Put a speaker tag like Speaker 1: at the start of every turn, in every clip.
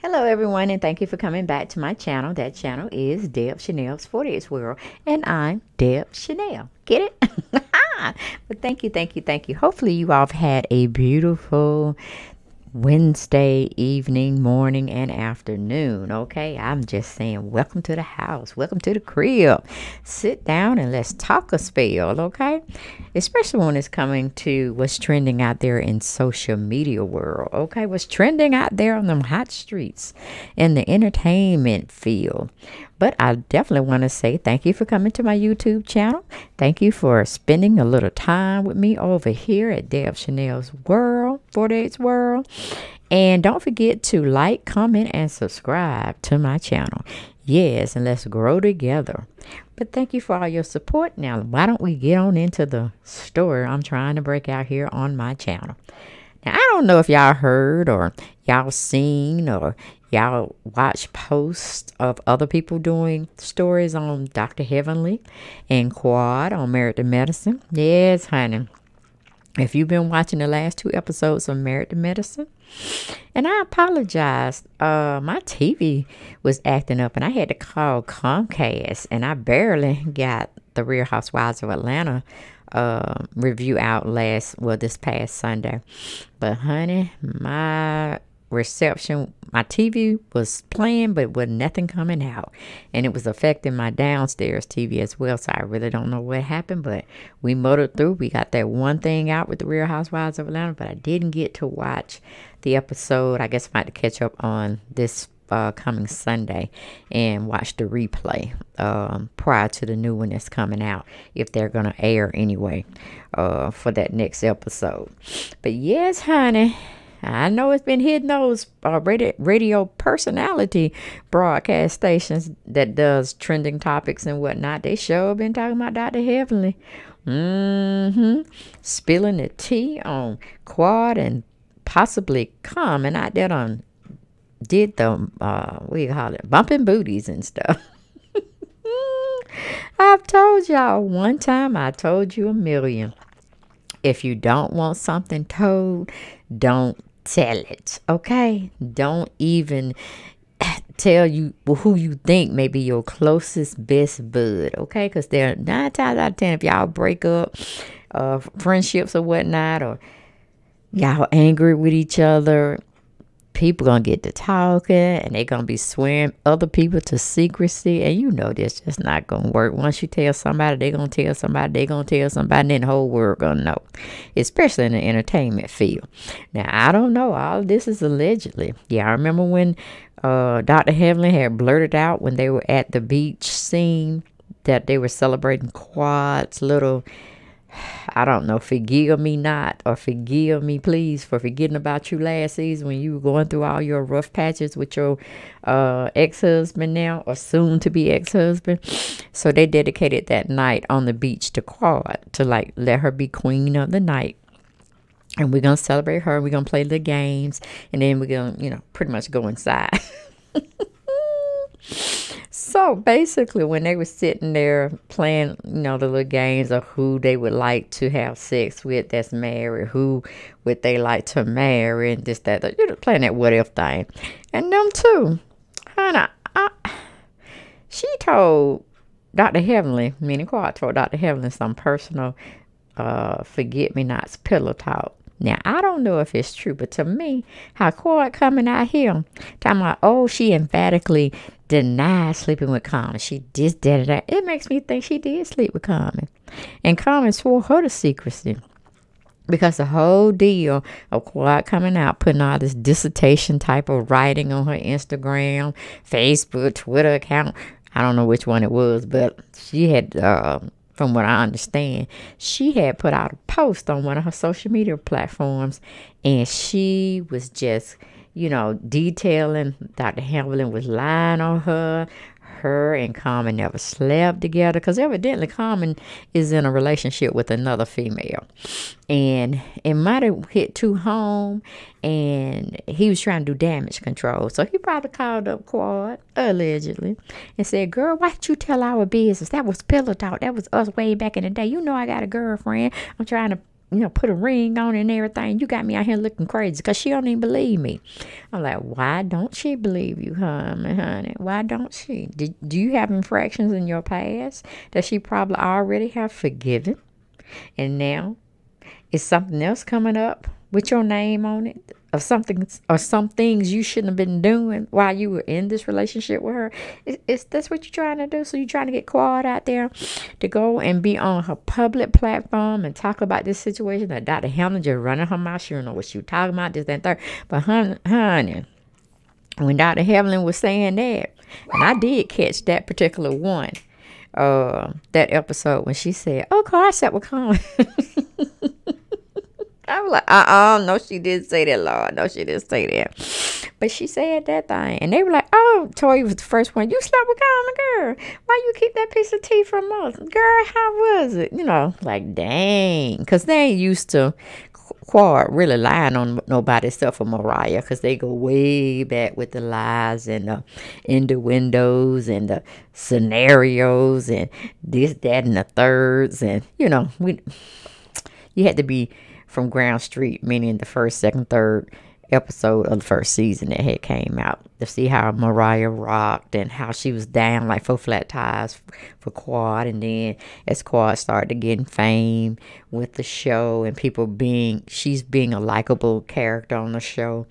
Speaker 1: Hello, everyone, and thank you for coming back to my channel. That channel is Deb Shanel's 48 World, and I'm Deb Shanel. Get it? but thank you, thank you, thank you. Hopefully, you all have had a beautiful Wednesday evening, morning, and afternoon. Okay, I'm just saying, welcome to the house, welcome to the crib. Sit down and let's talk a spell, okay? Especially when it's coming to what's trending out there in social media world. Okay, what's trending out there on them hot streets in the entertainment field. But I definitely want to say thank you for coming to my YouTube channel. Thank you for spending a little time with me over here at Deb Shanel's World, 48's World. And don't forget to like, comment, and subscribe to my channel. Yes, and let's grow together. But thank you for all your support. Now, why don't we get on into the story I'm trying to break out here on my channel? Now, I don't know if y'all heard or y'all seen or y'all watch posts of other people doing stories on Dr. Heavenly and Quad on Married to Medicine. Yes, honey. If you've been watching the last two episodes of Married to Medicine, and I apologize, uh, my TV was acting up and I had to call Comcast and I barely got the Real Housewives of Atlanta uh, review out last, well, this past Sunday. But honey, my reception my tv was playing but with nothing coming out. And it was affecting my downstairs tv as well so i really don't know what happened but we motored through. We got that one thing out with the real housewives of atlanta but i didn't get to watch the episode. I guess i might catch up on this uh, coming Sunday and watch the replay um, prior to the new one that's coming out if they're going to air anyway uh, for that next episode. But yes, honey, I know it's been hitting those uh, radio, radio personality broadcast stations that does trending topics and whatnot. They sure been talking about Dr. Heavenly. Mm-hmm. Spilling the tea on Quad and possibly coming out there on did the uh you call it bumping booties and stuff. I've told y'all one time, I told you a million. If you don't want something told, don't tell it, okay? Don't even tell you who you think may be your closest best bud, okay? Because there are nine times out of ten, if y'all break up, uh, friendships or whatnot, or y'all angry with each other, people gonna get to talking and they gonna be swearing other people to secrecy. And you know this just not gonna work. Once you tell somebody they gonna tell somebody they gonna tell somebody and then the whole world gonna know especially in the entertainment field. Now i don't know. All this is allegedly. Yeah i remember when uh, dr heavenly had blurted out when they were at the beach scene that they were celebrating quad's little I don't know, forgive me not or forgive me please for forgetting about you last season when you were going through all your rough patches with your uh, ex-husband now or soon to be ex-husband. So they dedicated that night on the beach to Quad to like let her be queen of the night. And we're gonna celebrate her. We're gonna play the games, and then we're gonna, you know, pretty much go inside. So basically, when they were sitting there playing, you know, the little games of who they would like to have sex with that's married, who would they like to marry, and this, that, that you know, playing that what if thing. And them too, Hannah, I, she told Dr. Heavenly, meaning Quad told Dr. Heavenly some personal uh, forget me nots pillow talk. Now, I don't know if it's true, but to me, how Quad coming out here, talking about, oh, she emphatically denied sleeping with Common. She just did it. It makes me think she did sleep with Common. And Common swore her to secrecy. Because the whole deal of Quad coming out, putting all this dissertation type of writing on her Instagram, Facebook, Twitter account. I don't know which one it was, but she had uh, from what I understand, she had put out a post on one of her social media platforms and she was just, you know, detailing Dr. Hamlin was lying on her, her and Common never slept together because evidently Common is in a relationship with another female. And it might have hit too home and he was trying to do damage control. So he probably called up Quad, allegedly, and said, Girl, why did you tell our business? That was pillow talk. That was us way back in the day. You know I got a girlfriend. I'm trying to you know, put a ring on and everything. You got me out here looking crazy because she don't even believe me. I'm like, why don't she believe you, honey, honey? Why don't she? Did, do you have infractions in your past that she probably already have forgiven? And now is something else coming up with your name on it of something or some things you shouldn't have been doing while you were in this relationship with her. It's that's what you're trying to do. So you're trying to get Quad out there to go and be on her public platform and talk about this situation that Dr. Hamlin just running her mouth. She don't know what she was talking about, this, that, and third. But honey, honey when Dr. Hamlin was saying that, and I did catch that particular one, uh, that episode when she said, "Oh, car set will come." I was like, uh uh no, she didn't say that, Lord. No, she didn't say that. But she said that thing. And they were like, oh, Tori was the first one. You slept with Colin, girl. Why you keep that piece of tea from us? Girl, how was it? You know, like, dang. Because they ain't used to Quad really lying on nobody except for Mariah because they go way back with the lies and the innuendos and the scenarios and this, that, and the thirds. And, you know, we you had to be from Ground Street, meaning the first, second, third episode of the first season that had came out to see how Mariah rocked and how she was down like four flat tires for Quad. And then as Quad started to getting fame with the show and people being she's being a likable character on the show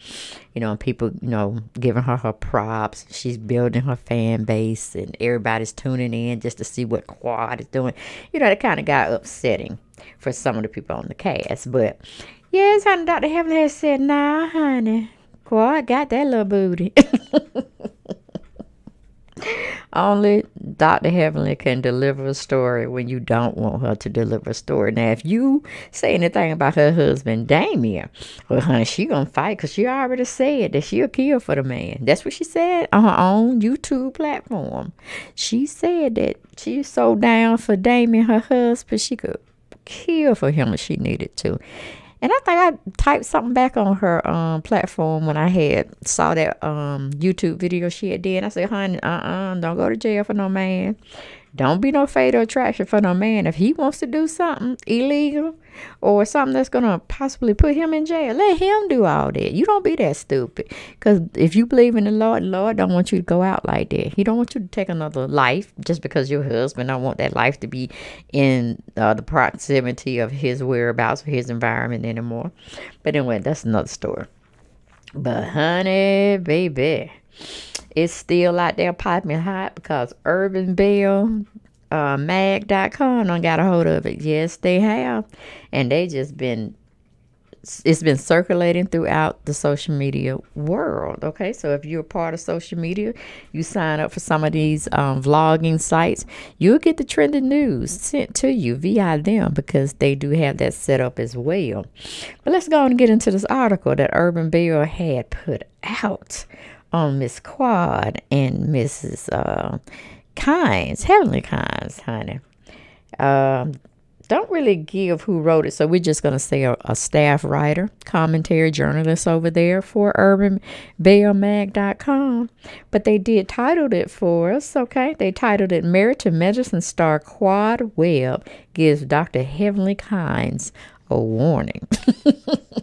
Speaker 1: you know and people you know giving her her props. She's building her fan base and everybody's tuning in just to see what Quad is doing. You know that kind of got upsetting for some of the people on the cast. But yes, honey, Dr. Heaven has said, nah, honey. Boy, I got that little booty. Only Dr. Heavenly can deliver a story when you don't want her to deliver a story. Now, if you say anything about her husband, Damien, well, honey, she gonna fight because she already said that she'll kill for the man. That's what she said on her own YouTube platform. She said that she's so down for Damien, her husband, she could kill for him if she needed to. And I think I typed something back on her um, platform when I had saw that um, YouTube video she had did. I said, honey, uh-uh, don't go to jail for no man. Don't be no fatal attraction for no man. If he wants to do something illegal or something that's going to possibly put him in jail, let him do all that. You don't be that stupid. Because if you believe in the Lord, the Lord don't want you to go out like that. He don't want you to take another life just because your husband don't want that life to be in uh, the proximity of his whereabouts or his environment anymore. But anyway, that's another story. But honey, baby it's still out there piping hot because Urban Belle uh, mag.com I got a hold of it. Yes, they have. And they just been it's been circulating throughout the social media world. Okay, so if you're a part of social media, you sign up for some of these um, vlogging sites, you'll get the trending news sent to you via them because they do have that set up as well. But let's go and get into this article that Urban Belle had put out on Miss Quad and Mrs. Uh, Kimes, Heavenly Kimes, honey. Um, don't really give who wrote it, so we're just going to say a, a, staff writer, commentary journalist over there for urbanbellemag.com. But they did titled it for us, okay? They titled it Married to Medicine Star Quad Webb Gives Dr. Heavenly Kimes a Warning.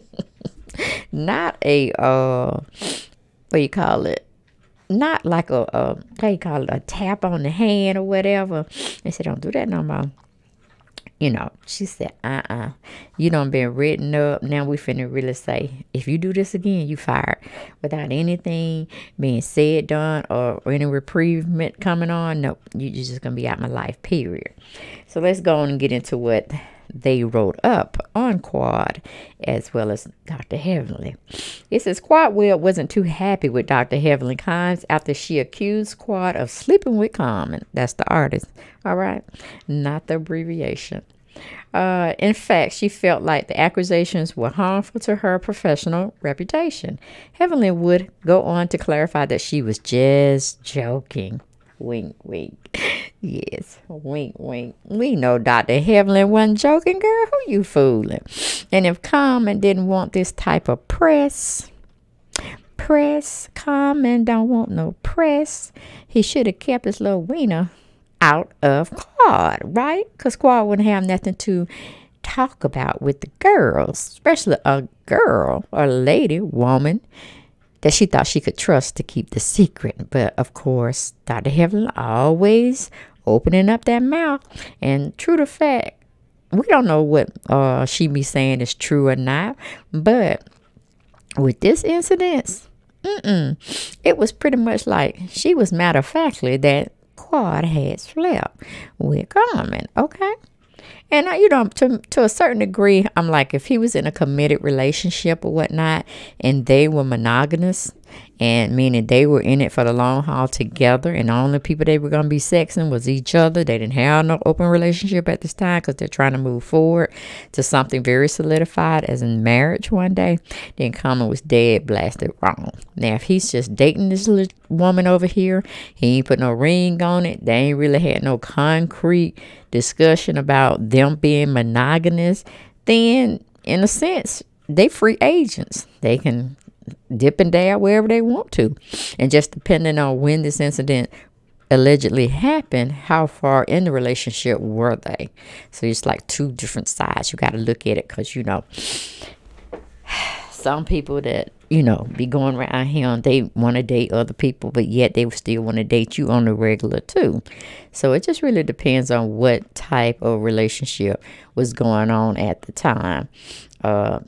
Speaker 1: Not a uh, what you call it, not like a, a how you call it, a tap on the hand or whatever. They said, don't do that no more. You know, she said, uh-uh, you don't been written up. Now we finna really say, if you do this again, you fired. Without anything being said, done, or, any reprievement coming on, nope, you, you're just gonna be out my life, period. So let's go on and get into what they wrote up on Quad as well as Dr. Heavenly. It says Quad Webb wasn't too happy with Dr. Heavenly Kimes after she accused Quad of sleeping with Common. That's the artist, all right? Not the abbreviation. Uh, in fact, she felt like the accusations were harmful to her professional reputation. Heavenly would go on to clarify that she was just joking. Wink, wink. Yes, wink, wink. We know Dr. Heavenly wasn't joking, girl. Who you fooling? And if Common didn't want this type of press, press, Common don't want no press, he should have kept his little wiener out of Quad, right? Because Quad wouldn't have nothing to talk about with the girls, especially a girl or a lady, woman, that she thought she could trust to keep the secret. But of course, Dr. Heaven always opening up that mouth. And true to fact, we don't know what uh, she be saying is true or not. But with this incident, it was pretty much like she was matter of factly that Quad had slept with Common. Okay. And you know, to to a certain degree, I'm like, if he was in a committed relationship or whatnot, and they were monogamous, and meaning they were in it for the long haul together and the only people they were going to be sexing was each other. They didn't have no open relationship at this time because they're trying to move forward to something very solidified as in marriage one day. Then Common was dead blasted wrong. Now if he's just dating this little woman over here he ain't put no ring on it. They ain't really had no concrete discussion about them being monogamous. Then in a sense they free agents. They can dip and dab wherever they want to. And just depending on when this incident allegedly happened, how far in the relationship were they? So it's like two different sides. You got to look at it because, you know, some people that, you know, be going around here, and they want to date other people, but yet they still want to date you on the regular too. So it just really depends on what type of relationship was going on at the time. Uh,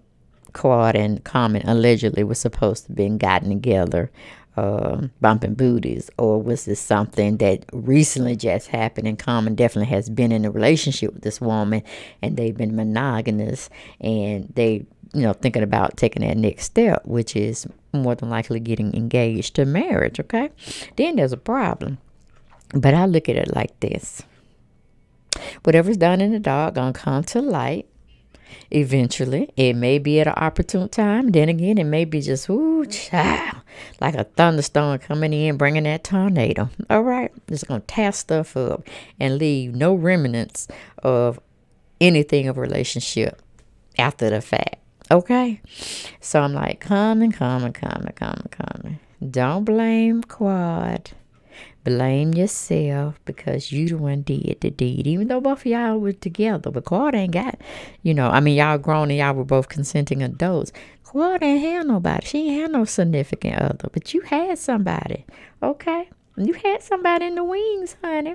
Speaker 1: Quad and Common allegedly was supposed to been gotten together, uh, bumping booties, or was this something that recently just happened? And Common definitely has been in a relationship with this woman, and they've been monogamous, and they, you know, thinking about taking that next step, which is more than likely getting engaged to marriage. Okay, then there's a problem, but I look at it like this: whatever's done in the dark gonna come to light eventually. It may be at an opportune time. Then again, it may be just, ooh, child, like a thunderstorm coming in, bringing that tornado. All right, it's going to tear stuff up and leave no remnants of anything of relationship after the fact. Okay? So I'm like, coming, coming, coming, coming, coming. Don't blame Quad blame yourself because you the one did the deed. Even though both of y'all were together, but Quad ain't got, you know, I mean, y'all grown and y'all were both consenting adults. Quad ain't had nobody. She ain't had no significant other, but you had somebody, okay? You had somebody in the wings, honey.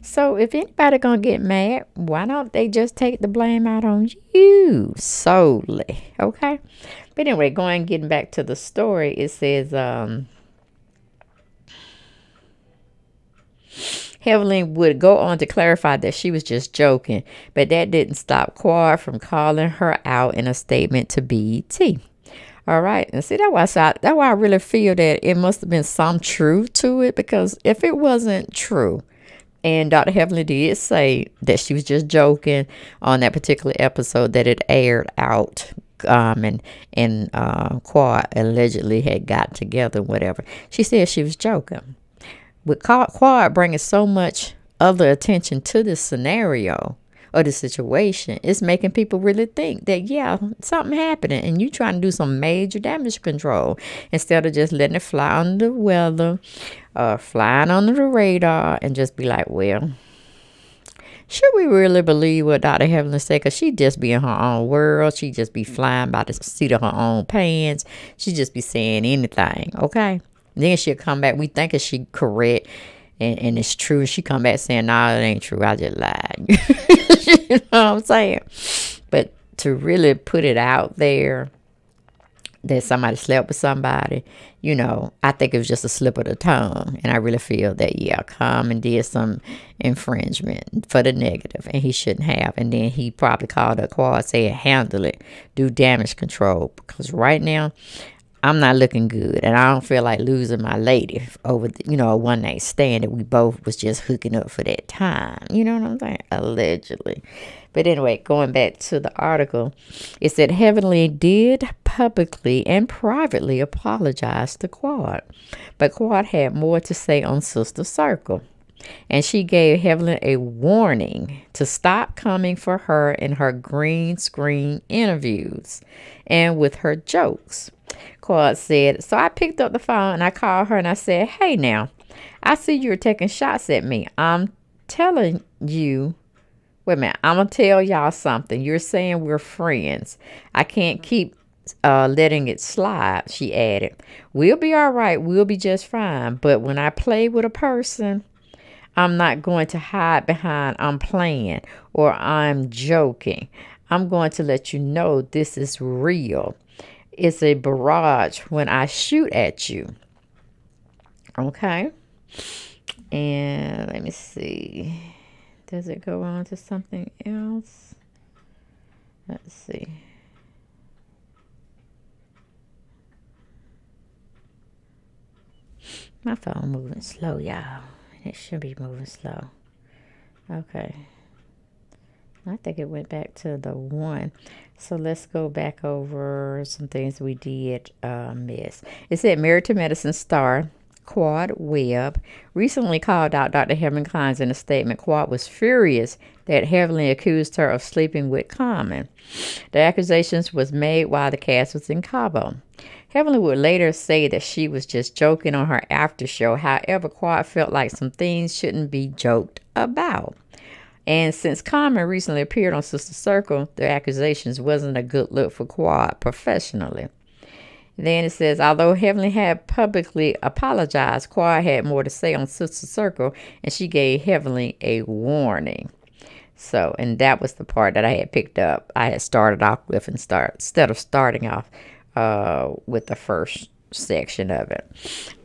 Speaker 1: So if anybody gonna get mad, why don't they just take the blame out on you solely, okay? But anyway, going getting back to the story, it says, um, Heavenly would go on to clarify that she was just joking, but that didn't stop Quad from calling her out in a statement to BET. All right, and see that why I, that why I really feel that it must have been some truth to it because if it wasn't true, and Dr. Heavenly did say that she was just joking on that particular episode that it aired out um, and and uh, Quad allegedly had got together, whatever. She said she was joking with Quad bringing so much other attention to this scenario or the situation, it's making people really think that, yeah, something happening and you trying to do some major damage control instead of just letting it fly under the weather, uh, flying under the radar and just be like, well, should we really believe what Dr. Heavenly said? Because she just be in her own world. She just be flying by the seat of her own pants. She just be saying anything, okay? Then she'll come back. We think is she correct and, and it's true. She come back saying, nah, it ain't true. I just lied. you know what I'm saying? But to really put it out there that somebody slept with somebody, you know, I think it was just a slip of the tongue. And I really feel that, yeah, come and did some infringement for the negative, and he shouldn't have. And then he probably called a quad, said, handle it, do damage control. Because right now, I'm not looking good, and I don't feel like losing my lady over, the, you know, a one night stand that we both was just hooking up for that time. You know what I'm saying? Allegedly. But anyway, going back to the article, it said Heavenly did publicly and privately apologize to Quad, but Quad had more to say on Sister Circle. And she gave Heavenly a warning to stop coming for her in her green screen interviews and with her jokes. Said, So I picked up the phone and I called her and I said, Hey now, I see you're taking shots at me. I'm telling you Wait a minute. I'm to tell y'all something. You're saying we're friends. I can't keep uh, letting it slide, she added. We'll be all right. We'll be just fine. But when I play with a person, I'm not going to hide behind I'm playing or I'm joking. I'm going to let you know this is real. It's a barrage when I shoot at you. Okay. And let me see. Does it go on to something else? Let's see. My phone moving slow, y'all. It should be moving slow. Okay. I think it went back to the one. So let's go back over some things we did uh, miss. It said Married to Medicine star Quad Webb recently called out Dr. Heavenly Clines in a statement. Quad was furious that Heavenly accused her of sleeping with Common. The accusations was made while the cast was in Cabo. Heavenly would later say that she was just joking on her after show. However, Quad felt like some things shouldn't be joked about. And since Common recently appeared on Sister Circle, the accusations wasn't a good look for Quad professionally. Then it says, although Heavenly had publicly apologized, Quad had more to say on Sister Circle, and she gave Heavenly a warning. So, and that was the part that I had picked up. I had started off with and start instead of starting off uh, with the first section of it.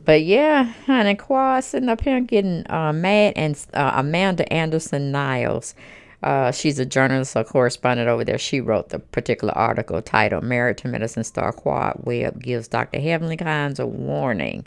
Speaker 1: But yeah, honey, Quad sitting up here getting uh, mad, and uh, Amanda Anderson Niles uh, she's a journalist a correspondent over there. She wrote the particular article titled Married to Medicine Star Quad Webb Gives Dr. Heavenly Clines a Warning.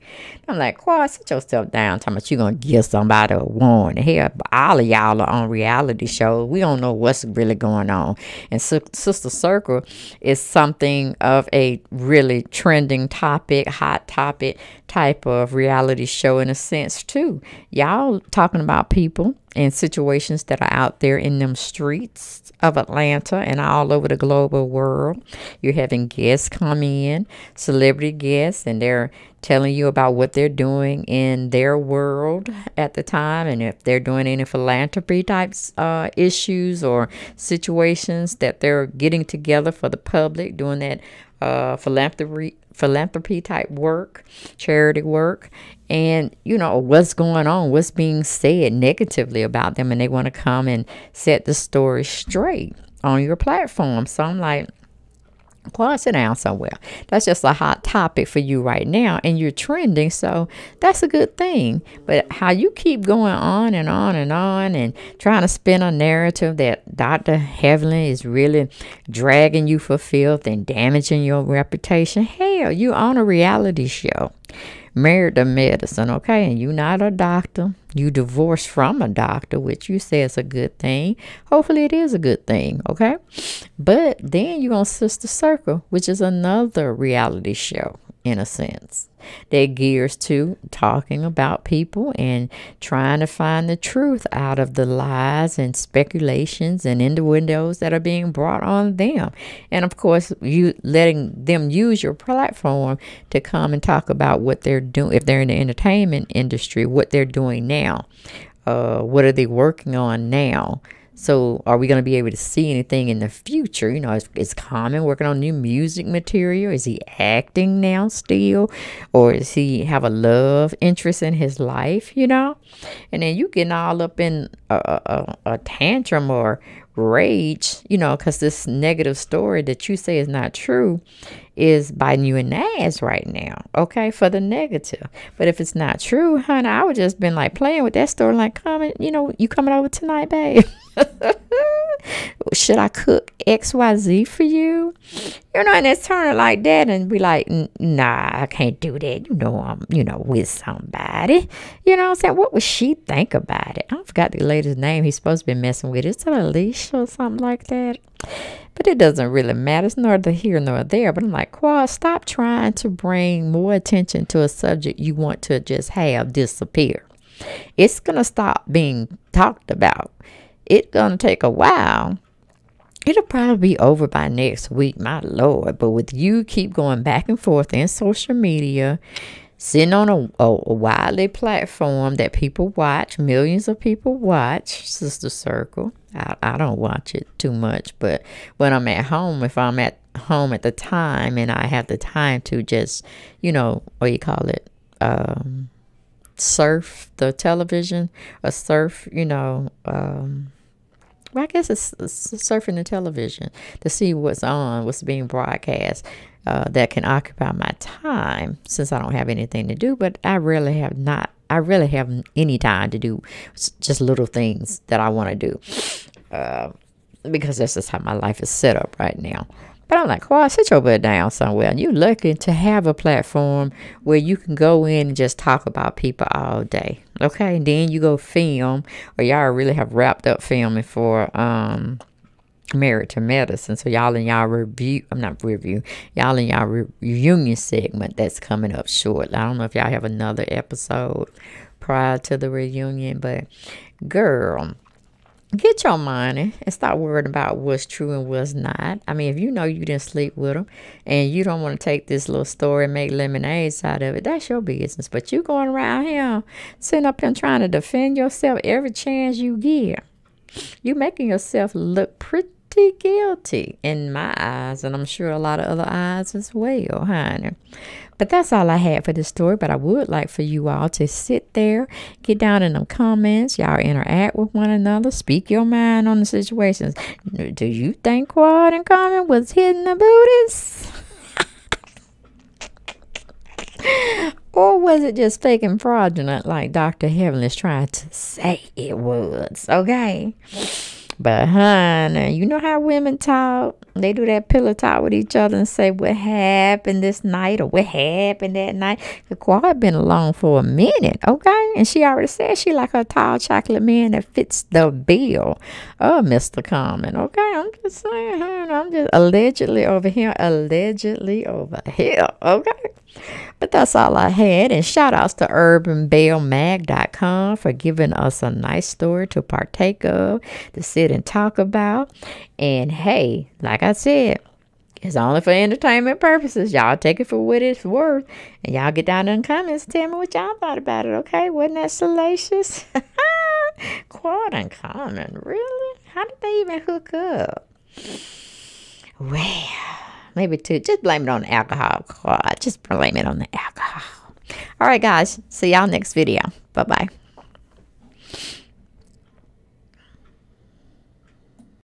Speaker 1: I'm like, Quad, sit yourself down. Talking about you to give somebody a warning. Hell, all of y'all are on reality shows. We don't know what's really going on. And Sister Circle is something of a really trending topic, hot topic type of reality show in a sense, too. Y'all talking about people and situations that are out there in them streets of Atlanta and all over the global world. You're having guests come in, celebrity guests, and they're telling you about what they're doing in their world at the time and if they're doing any philanthropy types uh, issues or situations that they're getting together for the public doing that uh, philanthropy philanthropy type work, charity work, and you know what's going on, what's being said negatively about them, and they want to come and set the story straight on your platform. So I'm like, Quiet, sit down somewhere. That's just a hot topic for you right now, and you're trending, so that's a good thing. But how you keep going on and on and on and trying to spin a narrative that Dr. Heavenly is really dragging you for filth and damaging your reputation, hell, you on a reality show married to medicine, okay? And you're not a doctor. You divorced from a doctor, which you say is a good thing. Hopefully, it is a good thing, okay? But then you're on Sister Circle, which is another reality show in a sense that gears to talking about people and trying to find the truth out of the lies and speculations and innuendos that are being brought on them. And of course, you letting them use your platform to come and talk about what they're doing if they're in the entertainment industry, what they're doing now. Uh, what are they working on now? So, are we going to be able to see anything in the future? You know, is, is Common working on new music material? Is he acting now still? Or does he have a love interest in his life, you know? And then you getting all up in a, a, a tantrum or rage, you know, because this negative story that you say is not true is biting you in the ass right now, okay, for the negative. But if it's not true, honey, I would just been like playing with that story, like, coming, you know, you coming over tonight, babe? Should I cook XYZ for you? You know, and it's turning like that and be like, nah, I can't do that. You know, I'm, you know, with somebody. You know what I'm saying? What would she think about it? I forgot the lady's name he's supposed to be messing with. Is it Alicia or something like that? But it doesn't really matter. It's neither here nor there. But I'm like, Quad, stop trying to bring more attention to a subject you want to just have disappear. It's going to stop being talked about. It's to take a while. It'll probably be over by next week, my Lord. But with you keep going back and forth in social media, sitting on a, a, a widely platform that people watch, millions of people watch, Sister Circle. I, I don't watch it too much, but when I'm at home, if I'm at home at the time and I have the time to just, you know, what you call it, um, surf the television or surf, you know, um, I guess it's, surfing the television to see what's on, what's being broadcast. Uh, that can occupy my time since I don't have anything to do. But I really have not. I really have any time to do just little things that I want to do uh, because this is how my life is set up right now. But I'm like, well, sit your butt down somewhere. And you're lucky to have a platform where you can go in and just talk about people all day. Okay. And then you go film, or y'all really have wrapped up filming for um married to medicine. So y'all in y'all review, I'm not review, y'all in y'all re- reunion segment that's coming up shortly. I don't know if y'all have another episode prior to the reunion, but girl, get your money and stop worrying about what's true and what's not. I mean, if you know you didn't sleep with them and you don't want to take this little story and make lemonades out of it, that's your business. But you going around here sitting up here trying to defend yourself every chance you get. You making yourself look pretty guilty in my eyes, and I'm sure a lot of other eyes as well, honey. But that's all I had for this story. But I would like for you all to sit there, get down in the comments, y'all interact with one another, speak your mind on the situations. Do you think Quad and Common was hitting the booties? or was it just fake and fraudulent like Dr. Heavenly is trying to say it was? Okay. But honey, you know how women talk? They do that pillow talk with each other and say what happened this night or what happened that night. The quad been along for a minute, okay? And she already said she like a tall chocolate man that fits the bill oh, of Mr. Common, okay? I'm just saying, honey, I'm just allegedly over here, allegedly over here, okay? But that's all I had. And shout outs to urbanbellemag.com for giving us a nice story to partake of, to sit and talk about. And hey, like I said, it's only for entertainment purposes. Y'all take it for what it's worth. And y'all get down in the comments tell me what y'all thought about it, okay? Wasn't that salacious? Quite uncommon. Really? How did they even hook up? Well maybe two. Just blame it on alcohol. God, just blame it on the alcohol. All right, guys. See y'all next video. Bye bye.